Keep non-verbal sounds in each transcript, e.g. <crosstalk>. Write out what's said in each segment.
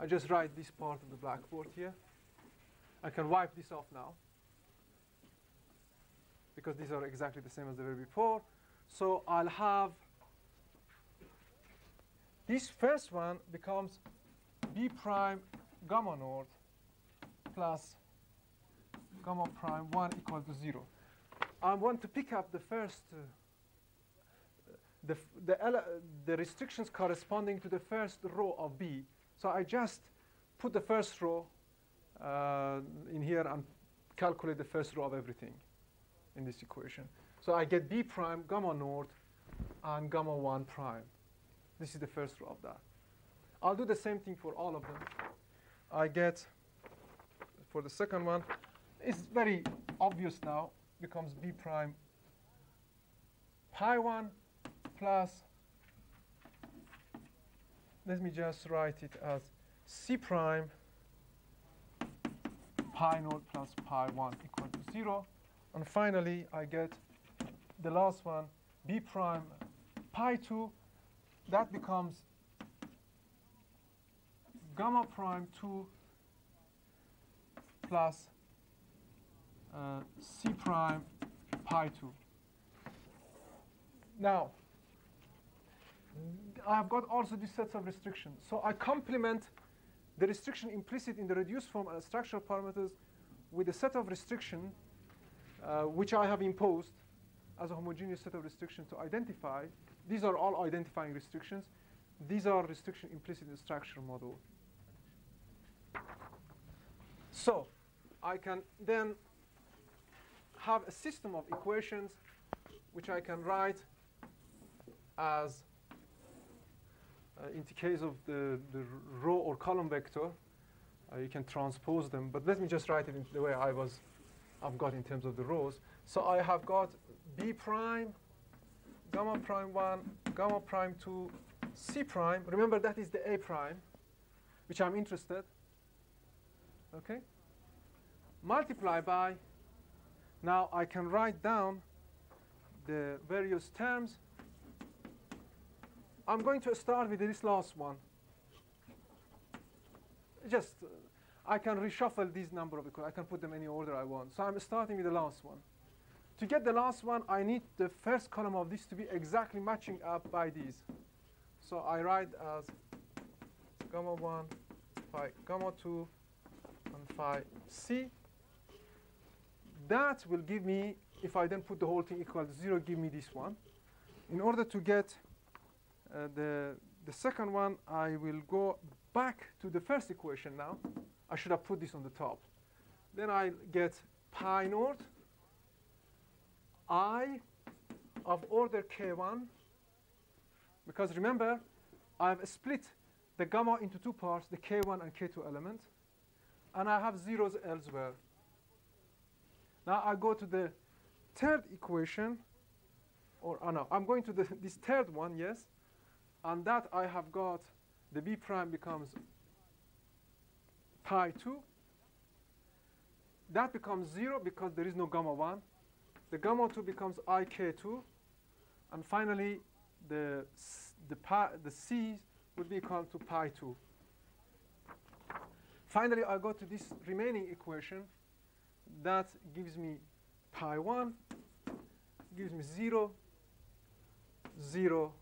I just write this part of the blackboard here. I can wipe this off now because these are exactly the same as they were before. So I'll have this first one becomes b prime gamma naught plus gamma prime 1 equal to 0. I want to pick up the first, uh, the, the, the restrictions corresponding to the first row of B. So I just put the first row uh, in here and calculate the first row of everything in this equation. So I get B prime, gamma naught, and gamma 1 prime. This is the first row of that. I'll do the same thing for all of them. I get, for the second one, it's very obvious now, becomes B prime pi 1 plus, let me just write it as C prime pi naught plus pi 1 equal to 0. And finally, I get the last one, b prime pi 2. That becomes gamma prime 2 plus uh, c prime pi 2. Now, I've got also these sets of restrictions. So I complement the restriction implicit in the reduced form and structural parameters with a set of restriction uh, which I have imposed as a homogeneous set of restrictions to identify. These are all identifying restrictions. These are restriction implicit in the structure model. So I can then have a system of equations which I can write as, in the case of the, the row or column vector, uh, you can transpose them. But let me just write it in the way I was, I've got in terms of the rows. So I have got B prime, gamma prime 1, gamma prime 2, C prime. Remember that is the A prime, which I'm interested. Okay? Multiply by, now I can write down the various terms. I'm going to start with this last one just, uh, I can reshuffle these number of equations. I can put them any order I want. So I'm starting with the last one. To get the last one, I need the first column of this to be exactly matching up by these. So I write as gamma 1, phi gamma 2, and phi c. That will give me, if I then put the whole thing equal to 0, give me this one. In order to get uh, the, the second one, I will go back to the first equation now. I should have put this on the top. Then I get pi naught i of order k1 because remember I've split the gamma into two parts, the k1 and k2 element, and I have zeros elsewhere. Now I go to the third equation, or oh no, I'm going to the, this third one, yes, and that I have got the b prime becomes pi 2. That becomes 0 because there is no gamma 1. The gamma 2 becomes ik2. And finally, the, the, pi, the c would be equal to pi 2. Finally, I go to this remaining equation. That gives me pi 1, gives me 0, 0,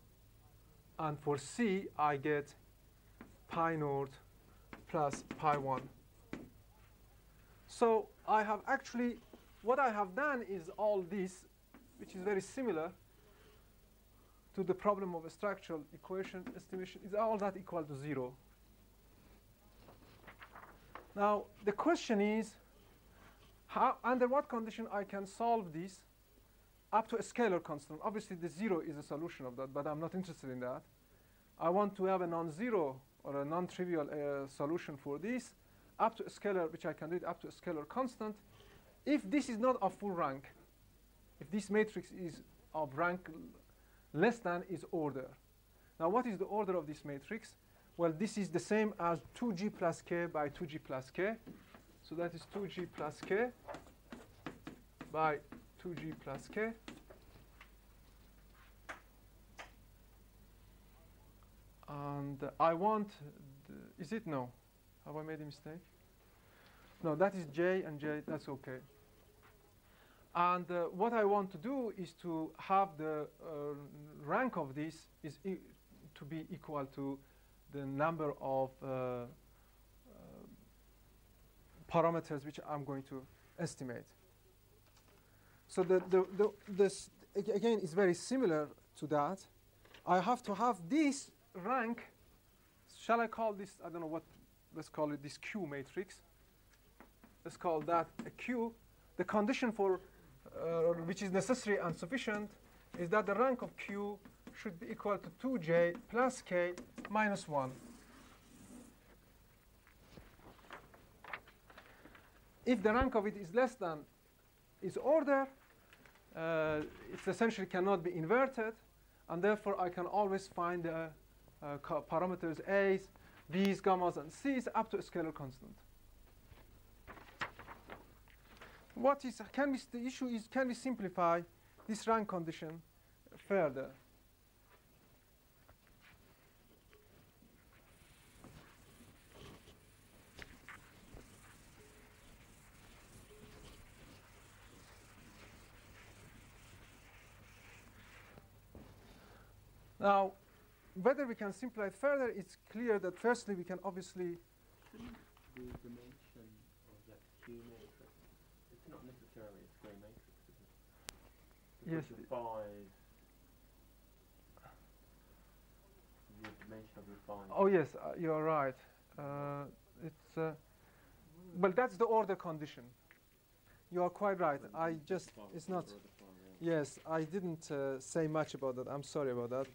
and for c, I get pi naught plus pi 1. So I have actually, what I have done is all this, which is very similar to the problem of a structural equation estimation, is all that equal to 0. Now, the question is, how, under what condition I can solve this up to a scalar constant. Obviously, the 0 is a solution of that, but I'm not interested in that. I want to have a non-zero or a non-trivial uh, solution for this up to a scalar, which I can read up to a scalar constant. If this is not of full rank, if this matrix is of rank less than its order. Now, what is the order of this matrix? Well, this is the same as 2g plus k by 2g plus k. So that is 2g plus k by 2g plus k. And I want, is it no? Have I made a mistake? No, that is j and j, that's okay. And uh, what I want to do is to have the uh, rank of this is e to be equal to the number of uh, uh parameters which I'm going to estimate. So the, the, the, this, again, is very similar to that. I have to have this rank, shall I call this, I don't know what, let's call it this Q matrix. Let's call that a Q. The condition for uh, which is necessary and sufficient is that the rank of Q should be equal to 2j plus k minus 1. If the rank of it is less than its order, uh, it essentially cannot be inverted, and therefore I can always find the uh, parameters a's, b's, gammas, and c's up to a scalar constant. What is can we the issue is can we simplify this rank condition further? Now, whether we can simplify it further, it's clear that firstly we can obviously the dimension of that Q matrix, it's not necessarily a square matrix, is it? Yes. The phi, the dimension of the phi. Oh yes, uh, you're right. Uh, it's uh, well, that's the order condition. You are quite right. I just it's not. Yes, I didn't uh, say much about that. I'm sorry about that.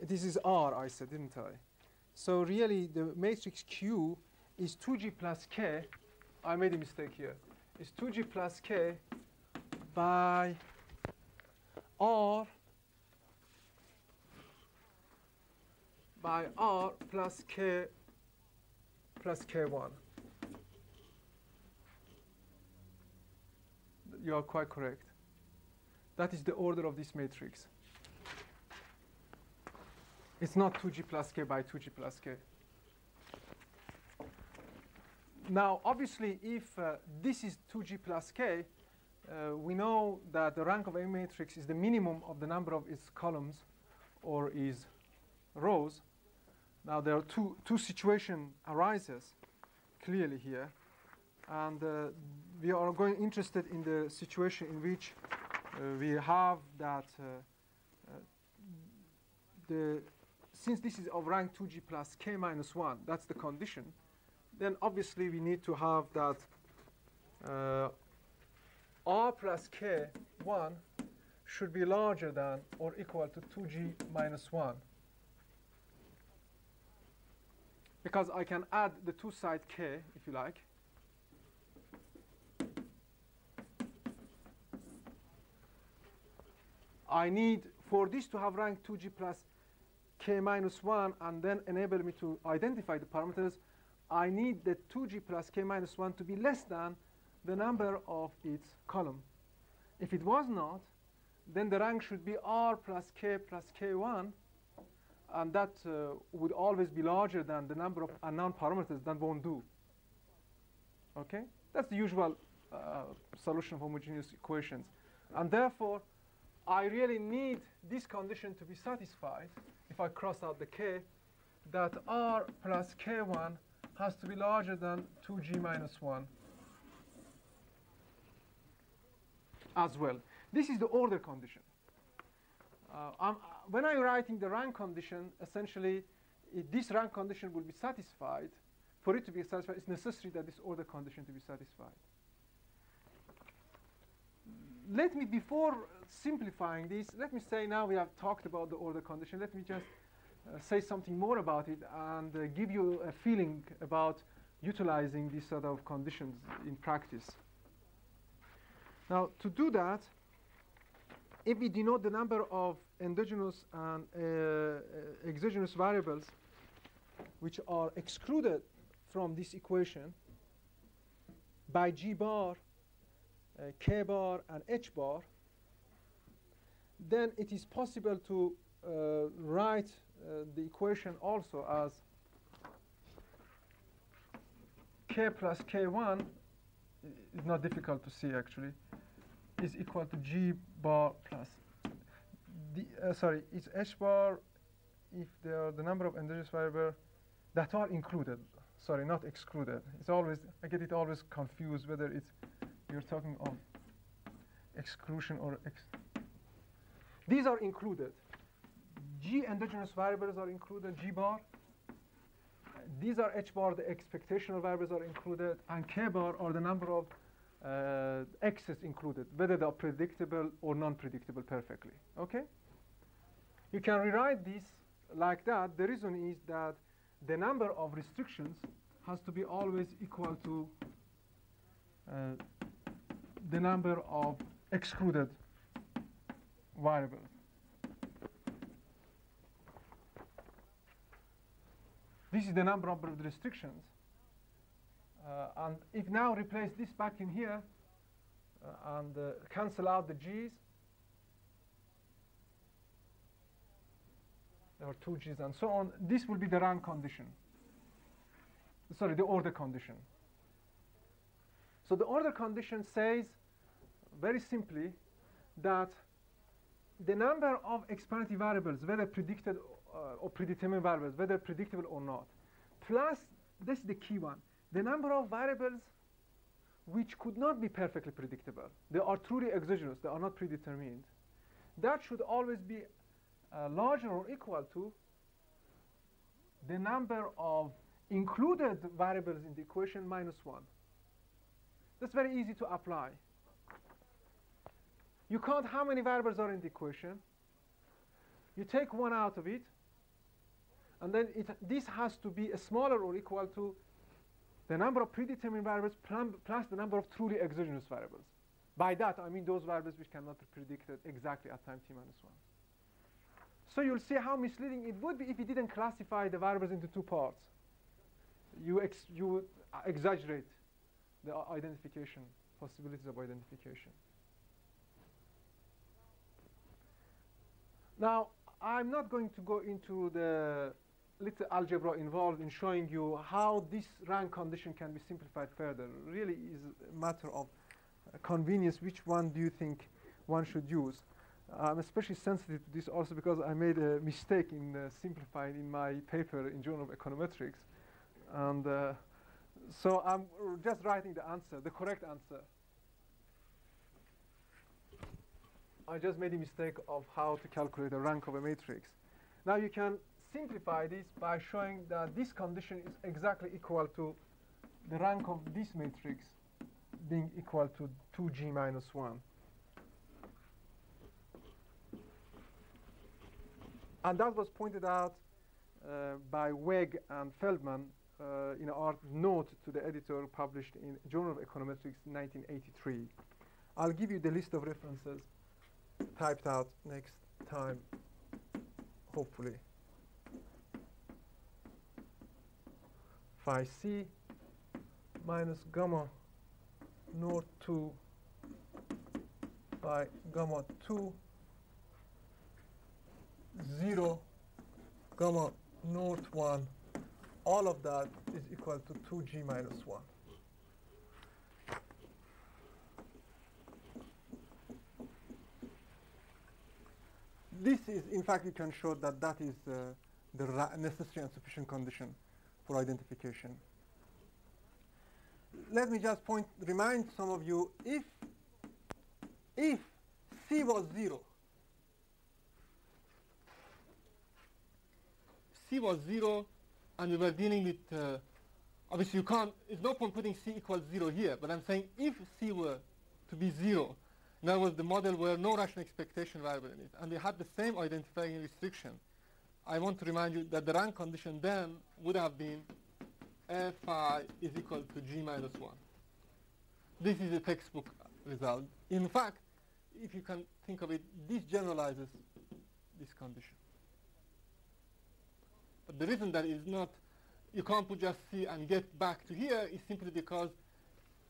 This is R, I said, didn't I? So really, the matrix Q is 2G plus K. I made a mistake here. It's 2G plus K by R by R plus K plus K1. You are quite correct. That is the order of this matrix. It's not 2g plus k by 2g plus k. Now, obviously, if uh, this is 2g plus k, uh, we know that the rank of a matrix is the minimum of the number of its columns or its rows. Now, there are two, two situation arises clearly here. And uh, we are going interested in the situation in which uh, we have that uh, uh, the since this is of rank 2g plus k minus 1, that's the condition, then obviously we need to have that uh, r plus k1 should be larger than or equal to 2g minus 1. Because I can add the two side k, if you like. I need, for this to have rank 2g plus k minus 1 and then enable me to identify the parameters, I need the 2g plus k minus 1 to be less than the number of its column. If it was not, then the rank should be r plus k plus k1, and that uh, would always be larger than the number of unknown parameters that won't do. Okay? That's the usual uh, solution of homogeneous equations. And therefore, I really need this condition to be satisfied if I cross out the k, that r plus k1 has to be larger than 2g minus 1 as well. This is the order condition. Uh, when I'm writing the rank condition, essentially, this rank condition will be satisfied. For it to be satisfied, it's necessary that this order condition to be satisfied. Let me, before simplifying this, let me say now we have talked about the order condition. Let me just uh, say something more about it and uh, give you a feeling about utilizing these sort of conditions in practice. Now, to do that, if we denote the number of endogenous and uh, uh exogenous variables which are excluded from this equation by g bar, uh, k bar, and h bar, then it is possible to uh, write uh, the equation also as k plus k1 is not difficult to see actually is equal to g bar plus the, uh, sorry it's h bar if there are the number of endogenous variables that are included sorry not excluded. It's always I get it always confused whether it's you're talking of exclusion or ex these are included g endogenous variables are included g bar these are h bar, the expectational variables are included, and k bar are the number of uh, x's included, whether they are predictable or non-predictable perfectly. Okay? You can rewrite this like that. The reason is that the number of restrictions has to be always equal to uh, the number of excluded variables. This is the number of restrictions. Uh, and if now replace this back in here uh, and uh, cancel out the g's, there are two g's and so on, this will be the rank condition. Sorry, the order condition. So the order condition says, very simply, that the number of exponential variables, whether predicted uh, or predetermined variables, whether predictable or not, plus, this is the key one, the number of variables which could not be perfectly predictable. They are truly exogenous, they are not predetermined. That should always be uh, larger or equal to the number of included variables in the equation minus 1. That's very easy to apply. You count how many variables are in the equation. You take one out of it, and then it, this has to be a smaller or equal to the number of predetermined variables plus the number of truly exogenous variables. By that, I mean those variables which cannot be predicted exactly at time t minus 1. So you'll see how misleading it would be if you didn't classify the variables into two parts. You, ex you exaggerate the identification, possibilities of identification. Now, I'm not going to go into the little algebra involved in showing you how this rank condition can be simplified further. Really is a matter of convenience. Which one do you think one should use? I'm especially sensitive to this also because I made a mistake in uh, simplifying in my paper in Journal of Econometrics. And uh, so I'm just writing the answer, the correct answer. I just made a mistake of how to calculate the rank of a matrix. Now you can simplify this by showing that this condition is exactly equal to the rank of this matrix being equal to 2g minus 1. And that was pointed out uh, by Wegge and Feldman uh, in our note to the editor published in Journal of Econometrics 1983. I'll give you the list of references typed out next time, hopefully. phi c minus gamma naught 2 by gamma 2 0 gamma naught 1 all of that is equal to 2g minus 1 this is, in fact, you can show that that is uh, the necessary and sufficient condition for identification. Let me just point, remind some of you, if, if C was 0, C was 0, and we were dealing with, uh, obviously you can't, it's no point putting C equals 0 here, but I'm saying if C were to be 0, that was the model where no rational expectation variable in it. And we had the same identifying restriction. I want to remind you that the rank condition then would have been phi is equal to g minus 1. This is a textbook result. In fact, if you can think of it, this generalizes this condition. But the reason that is not, you can't put just C and get back to here is simply because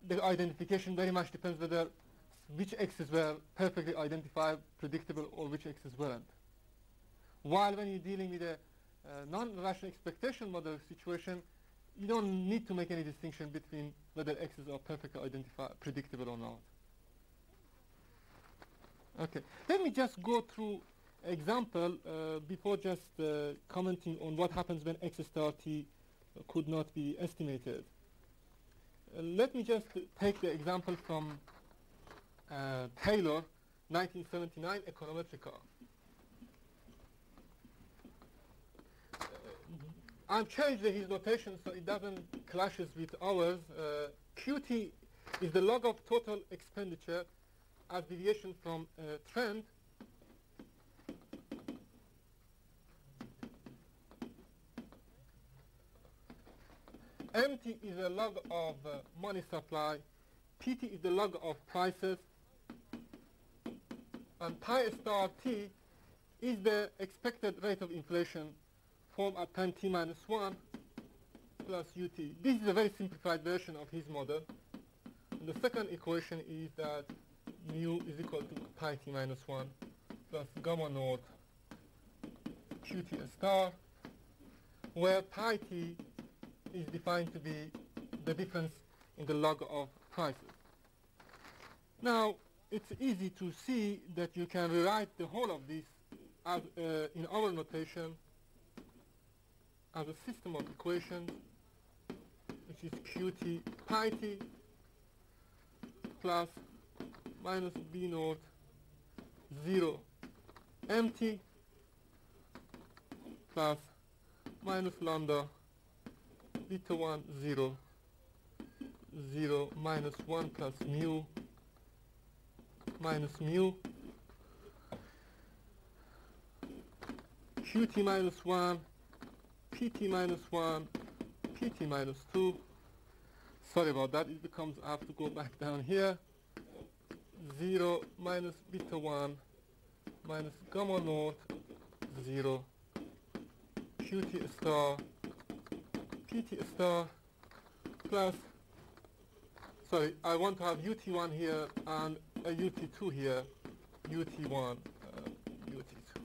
the identification very much depends whether which x's were perfectly identified, predictable, or which x's weren't. While when you're dealing with a uh, non-rational expectation model situation, you don't need to make any distinction between whether x's are perfectly identified, predictable or not. Okay, let me just go through example uh, before just uh, commenting on what happens when x star t could not be estimated. Uh, let me just take the example from uh, Taylor, 1979 Econometrica. Uh, I've changed his notation so it doesn't clashes with ours. Uh, QT is the log of total expenditure as deviation from trend MT is the log of uh, money supply, PT is the log of prices, and pi star T is the expected rate of inflation formed at time t minus 1 plus ut. This is a very simplified version of his model. And the second equation is that mu is equal to pi t minus 1 plus gamma naught qt star, where pi t is defined to be the difference in the log of prices. Now, it's easy to see that you can rewrite the whole of this as, uh, in our notation as a system of equations which is qt pi t plus minus b naught 0 mt plus minus lambda beta 1 0 0 minus 1 plus mu minus mu. Qt minus 1 pt minus 1 pt minus 2 sorry about that it becomes I have to go back <laughs> down here. 0 minus beta 1 minus gamma naught 0 qt star pt star plus, sorry, I want to have ut1 here and a ut2 here, ut1, uh, ut2.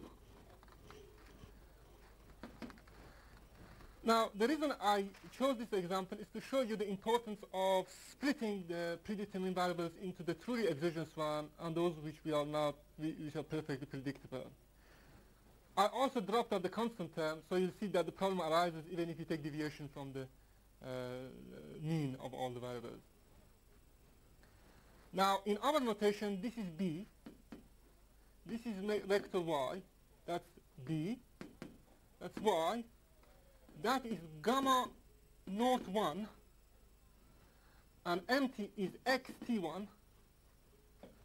Now, the reason I chose this example is to show you the importance of splitting the predetermined variables into the truly exogenous one and those which we are not, which are perfectly predictable. I also dropped out the constant term, so you'll see that the problem arises even if you take deviation from the uh, mean of all the variables. Now, in our notation, this is B. This is vector Y. That's B. That's Y. That is gamma naught 1. And MT is XT1.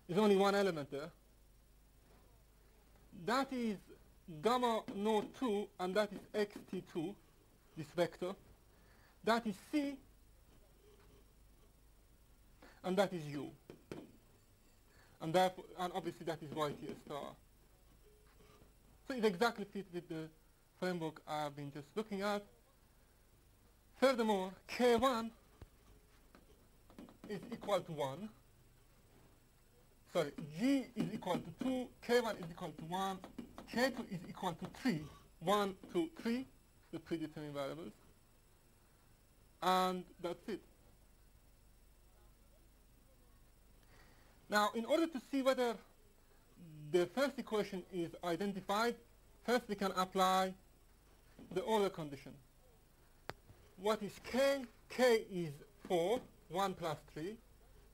There's only one element there. That is gamma naught 2, and that is xt2, this vector. That is c, and that is u. And, therefore, and obviously that is yt star. So it exactly fits with the framework I've been just looking at. Furthermore, k1 is equal to 1. Sorry, g is equal to 2, k1 is equal to 1, k2 is equal to 3, 1, 2, 3, the predetermined variables, and that's it. Now, in order to see whether the first equation is identified, first we can apply the order condition. What is k? k is 4, 1 plus 3.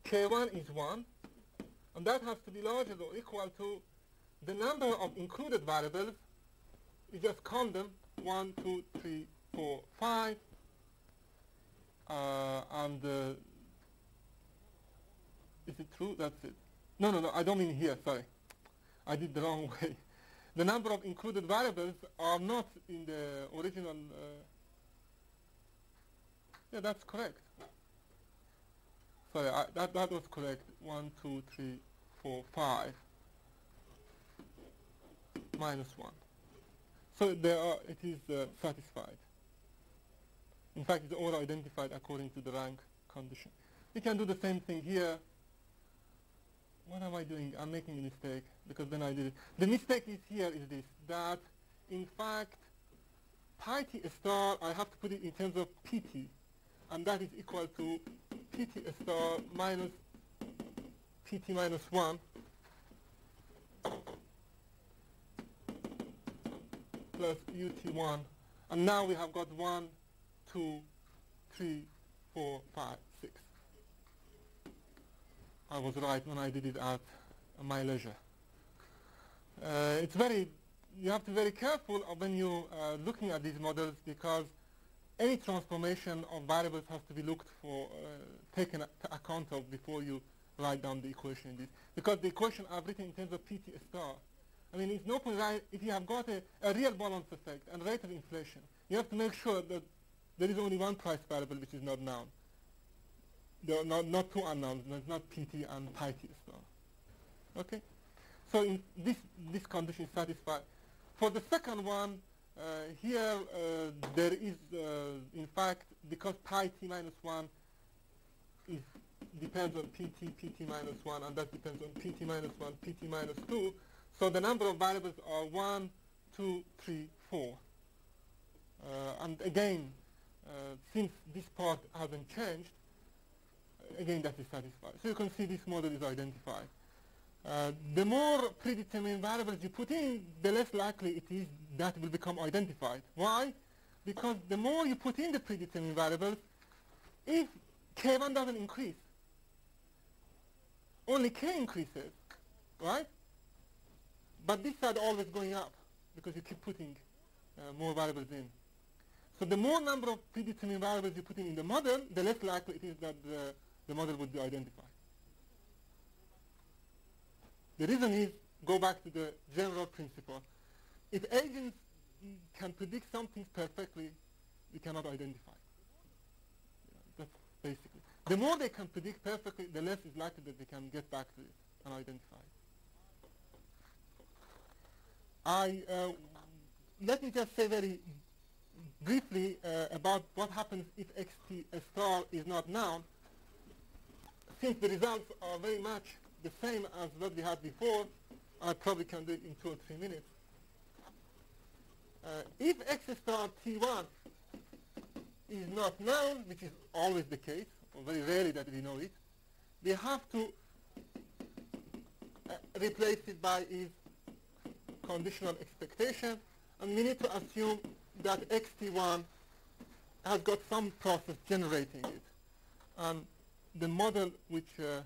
k1 is 1. And that has to be larger or equal to the number of included variables, we just count them, 1, 2, 3, 4, 5, uh, and uh, is it true? That's it. No, no, no, I don't mean here, sorry. I did the wrong <laughs> way. The number of included variables are not in the original, uh, yeah, that's correct. Sorry, I, that, that was correct. 1, 2, 3, 4, 5 minus 1. So there are, it is uh, satisfied. In fact, it's all identified according to the rank condition. We can do the same thing here. What am I doing? I'm making a mistake because then I did it. The mistake is here is this, that in fact pi t star, I have to put it in terms of pt, and that is equal to pt star minus pt minus 1 plus ut1. And now we have got 1, 2, 3, 4, 5, 6. I was right when I did it at my leisure. Uh, it's very, you have to be very careful when you're uh, looking at these models because any transformation of variables has to be looked for, uh, taken account of before you write down the equation. Because the equation I've written in terms of PT star I mean, it's no point if you have got a, a real balance effect and rate of inflation, you have to make sure that there is only one price variable which is not known. Not, not two unknowns, not PT and as well. Okay? So in this, this condition is satisfied. For the second one, uh, here uh, there is, uh, in fact, because pi t minus 1 is, depends on pt, pt minus 1, and that depends on pt minus 1, pt minus 2, so the number of variables are 1, 2, 3, 4. Uh, and again, uh, since this part hasn't changed, again that is satisfied. So you can see this model is identified. Uh, the more predetermined variables you put in, the less likely it is that will become identified. Why? Because the more you put in the predetermined variables, if k1 doesn't increase, only k increases, right? But this side always going up because you keep putting uh, more variables in. So the more number of predetermined variables you put in, in the model, the less likely it is that the, the model would be identified. The reason is, go back to the general principle. If agents can predict something perfectly, we cannot identify. Yeah, that's basically. The more they can predict perfectly, the less is likely that they can get back to it and identify. I uh, let me just say very briefly uh, about what happens if xt star is not known. Since the results are very much the same as what we had before, I probably can do it in two or three minutes. Uh, if x star t1 is not known, which is always the case, or very rarely that we know it, we have to uh, replace it by its conditional expectation, and we need to assume that xt1 has got some process generating it. And the model which uh,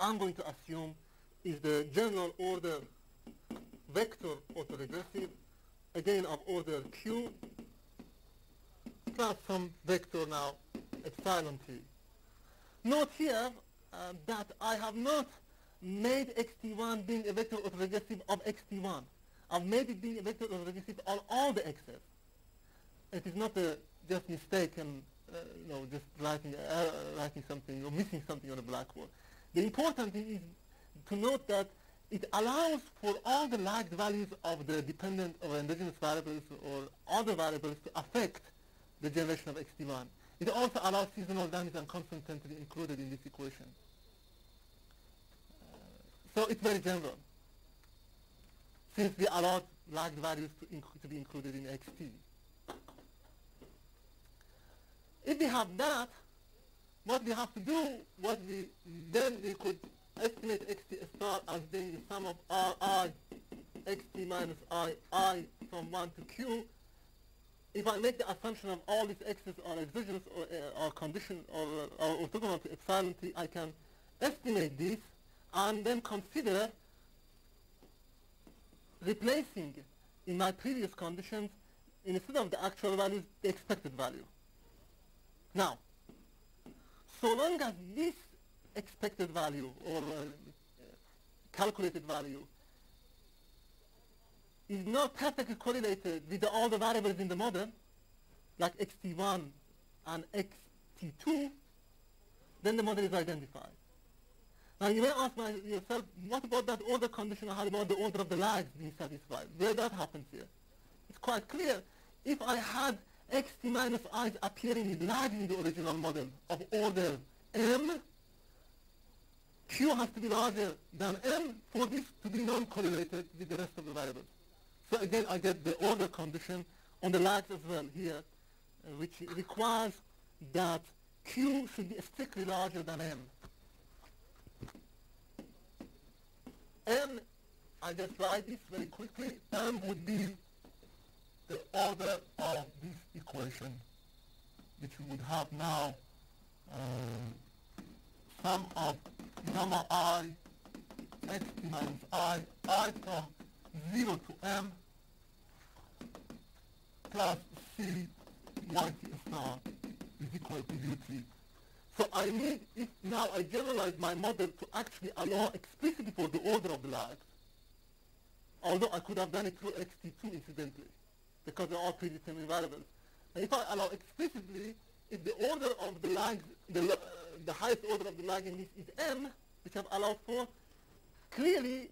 I'm going to assume is the general order vector autoregressive, again of order q, plus some vector now epsilon t. Note here uh, that I have not made xt1 being a vector autoregressive of xt1. I've made it being a vector autoregressive on all the x's. It is not a just mistake and uh, you know just writing uh, writing something or missing something on a blackboard. The important thing is to note that it allows for all the lagged values of the dependent or endogenous variables or other variables to affect the generation of xt1. It also allows seasonal dummies and constant to be included in this equation. So it's very general. Since we allowed lagged values to, to be included in xt. If we have that, what we have to do, what we then we could estimate xt star as being the sum of ri xt minus i i from 1 to q. If I make the assumption of all these x's are exogenous or, uh, or condition or, uh, or orthogonal to epsilon t, I can estimate this and then consider replacing in my previous conditions instead of the actual values the expected value. Now, so long as this expected value or uh, calculated value is not perfectly correlated with all the variables in the model, like xt1 and xt2, then the model is identified. Now you may ask yourself, what about that order condition? How about the order of the lags being satisfied? Where that happens here? It's quite clear. If I had xt minus i's appearing in the original model of order m, q has to be larger than m for this to be non-correlated with the rest of the variables. So again, I get the order condition on the lags as well here, uh, which requires that q should be strictly larger than m. m, I just write this very quickly, m would be the order of this equation, which you would have now uh, sum of gamma i x minus i, i from 0 to m plus c y t star is equal to ut. So I need, if now I generalize my model to actually allow explicitly for the order of the lag, although I could have done it through xt2 incidentally, because they're all predetermined variables. And if I allow explicitly, if the order of the lag, the, uh, the highest order of the lag in this is m, which I've allowed for, clearly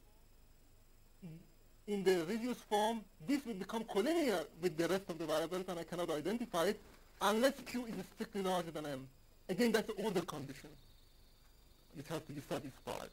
in the reduced form, this will become collinear with the rest of the variables and I cannot identify it unless q is strictly larger than m. Again, that's the order condition which has to be satisfied.